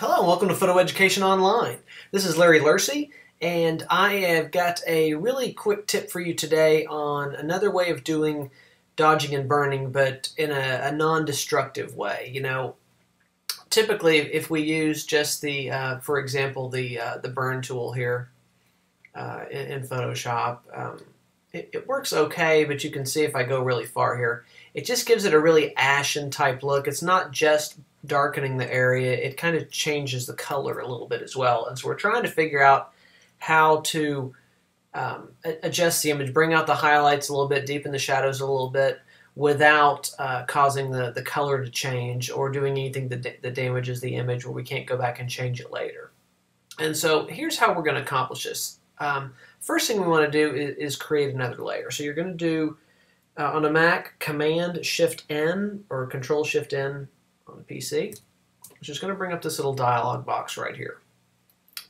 and welcome to Photo Education Online. This is Larry Lourcey, and I have got a really quick tip for you today on another way of doing dodging and burning, but in a, a non-destructive way. You know, typically if we use just the, uh, for example, the uh, the burn tool here uh, in, in, Photoshop, um, it, it works okay, but you can see if I go really far here, it just gives it a really ashen type look. It's not just darkening the area, it kind of changes the color a little bit as well. And so we're trying to figure out how to um, adjust the image, bring out the highlights a little bit, deepen the shadows a little bit without uh, causing the, the color to change or doing anything that, that damages the image where we can't go back and change it later. And so here's how we're going to accomplish this. Um, first thing we want to do is, is, create another layer. So you're going to do uh, on a Mac Command Shift N or Control Shift N on the PC, which is going to bring up this little dialog box right here.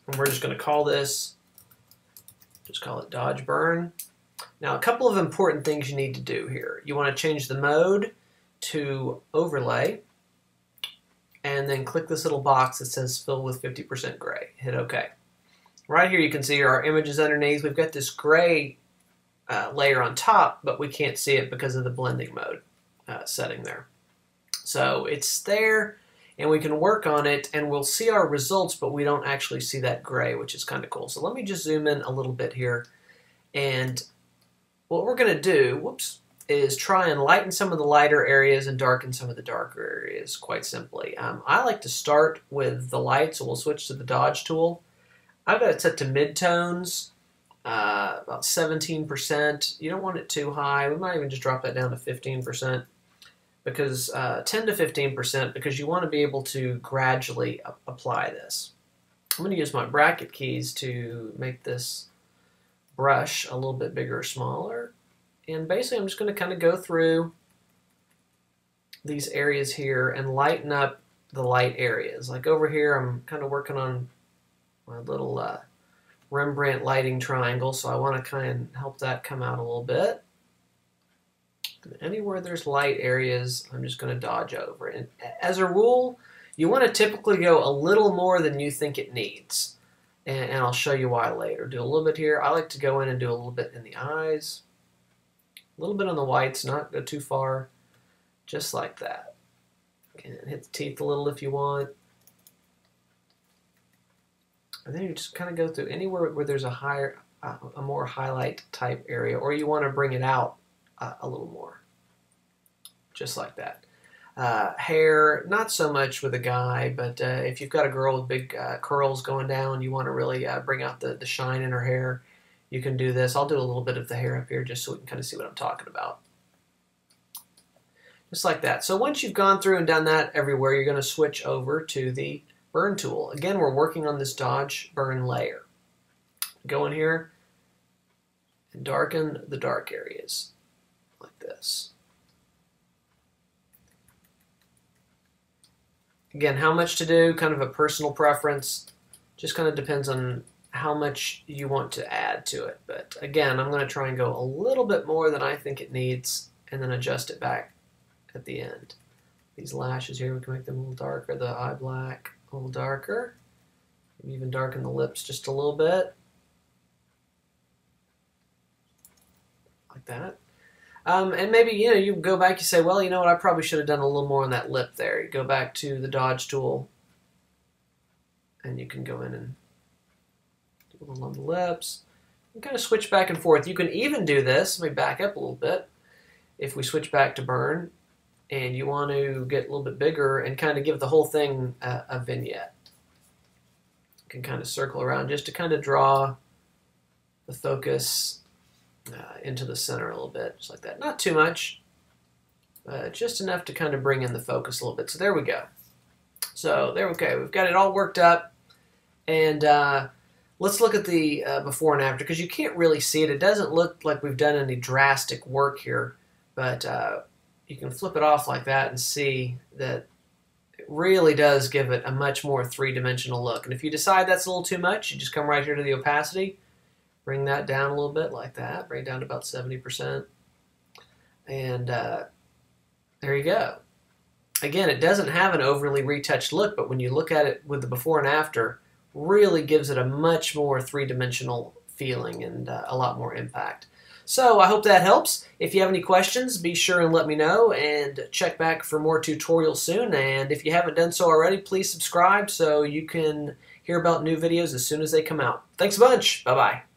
And we're just going to call this, just call it Dodge Burn. Now, a couple of important things you need to do here. You want to change the mode to overlay, and then click this little box that says fill with 50% gray. Hit OK. Right here you can see our images underneath. We've got this gray uh, layer on top, but we can't see it because of the blending mode uh, setting there. So it's there and we can work on it and we'll see our results, but we don't actually see that gray, which is kind of cool. So let me just zoom in a little bit here. And what we're going to do, whoops, is try and lighten some of the lighter areas and darken some of the darker areas quite simply. Um, I like to start with the light, so we'll switch to the dodge tool. I've got it set to midtones, uh, about 17%. You don't want it too high. We might even just drop that down to 15% because uh, 10 to 15% because you want to be able to gradually apply this. I'm going to use my bracket keys to make this brush a little bit bigger or smaller. And basically I'm just going to kind of go through these areas here and lighten up the light areas. Like over here I'm kind of working on my little uh, Rembrandt lighting triangle so I want to kind of help that come out a little bit. Anywhere there's light areas, I'm just going to dodge over. And as a rule, you want to typically go a little more than you think it needs. And, and, I'll show you why later. Do a little bit here. I like to go in and do a little bit in the eyes. A little bit on the whites, not go too far. Just like that. And hit the teeth a little if you want. And then you just kind of go through anywhere where there's a higher, uh, a more highlight type area, or you want to bring it out uh, a little more. Just like that. Uh, hair, not so much with a guy, but uh, if you've got a girl with big uh, curls going down, you want to really bring out the, the shine in her hair, you can do this. I'll do a little bit of the hair up here just so we can kind of see what I'm talking about. Just like that. So once you've gone through and done that everywhere, you're going to switch over to the burn tool. Again, we're working on this dodge burn layer. Go in here and darken the dark areas like this. Again, how much to do, kind of a personal preference. Just kind of depends on how much you want to add to it. But again, I'm going to try and go a little bit more than I think it needs and then adjust it back at the end. These lashes here, we can make them a little darker. The eye black, a little darker. Maybe even darken the lips just a little bit. Like that. Um, and maybe, you know, you go back, you say, well, you know what, I probably should have done a little more on that lip there. You go back to the dodge tool, and you can go in and do a little on the lips. And kind of switch back and forth. You can even do this, let me back up a little bit. If we switch back to burn, and you want to get a little bit bigger and kind of give the whole thing a, a vignette. You can kind of circle around just to kind of draw the focus uh, into the center a little bit, just like that. Not too much, uh, just enough to kind of bring in the focus a little bit. So there we go. So there we go. We've got it all worked up. And uh, let's look at the uh, before and after because you can't really see it. It doesn't look like we've done any drastic work here, but uh, you can flip it off like that and see that it really does give it a much more three-dimensional look. And if you decide that's a little too much, you just come right here to the opacity Bring that down a little bit like that. Bring it down to about 70%. And uh, there you go. again, it doesn't have an overly retouched look, but when you look at it with the before and after, really gives it a much more three-dimensional feeling and uh, a lot more impact. So I hope that helps. If you have any questions, be sure and let me know and check back for more tutorials soon. And if you haven't done so already, please subscribe so you can hear about new videos as soon as they come out. Thanks a bunch. Bye-bye.